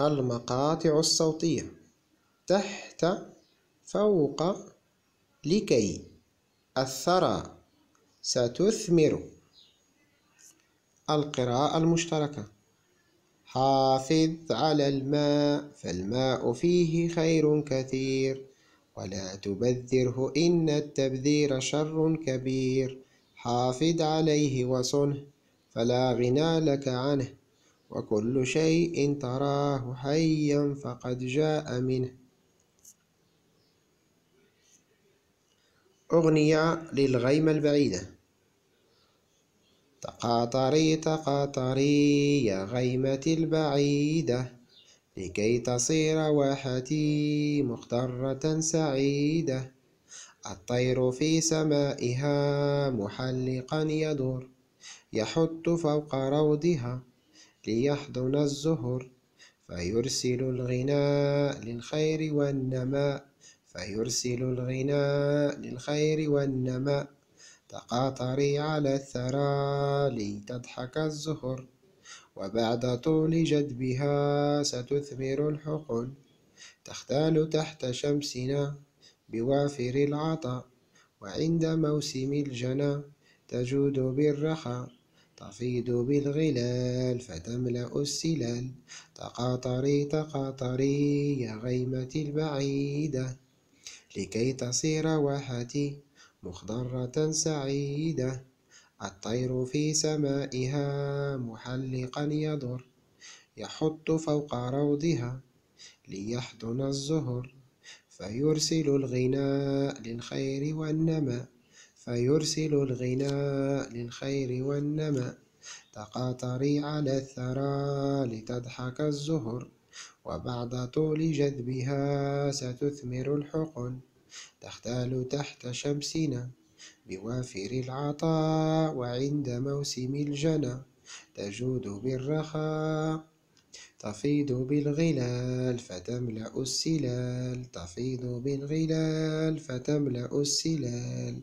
المقاطع الصوتية تحت فوق لكي الثرى ستثمر القراءة المشتركة. حافظ على الماء فالماء فيه خير كثير. ولا تبذره إن التبذير شر كبير. حافظ عليه وصنه فلا غنى لك عنه. وكل شيء تراه حيا فقد جاء منه. أغنية للغيمة البعيدة. تقاطري تقاطري يا غيمة البعيدة لكي تصير واحتي مخترة سعيدة. الطير في سمائها محلقا يدور يحط فوق روضها. ليحضن الزهر فيرسل الغناء للخير والنماء فيرسل الغناء للخير والنماء. تقاطري على الثرى لتضحك الزهر وبعد طول جدبها ستثمر الحقل تختال تحت شمسنا بوافر العطاء وعند موسم الجنى تجود بالرخاء. تفيض بالغلال فتملأ السلال. تقاطري تقاطري يا غيمة البعيدة لكي تصير واحتي مخضرة سعيدة. الطير في سمائها محلقا يضر يحط فوق روضها ليحضن الزهر فيرسل الغناء للخير والنماء. فيرسل الغناء للخير والنماء تقاطري على الثرى لتضحك الزهر وبعد طول جذبها ستثمر الحقن. تختال تحت شمسنا بوافر العطاء وعند موسم الجنى تجود بالرخاء تفيض بالغلال فتملأ السلال. تفيض بالغلال فتملأ السلال.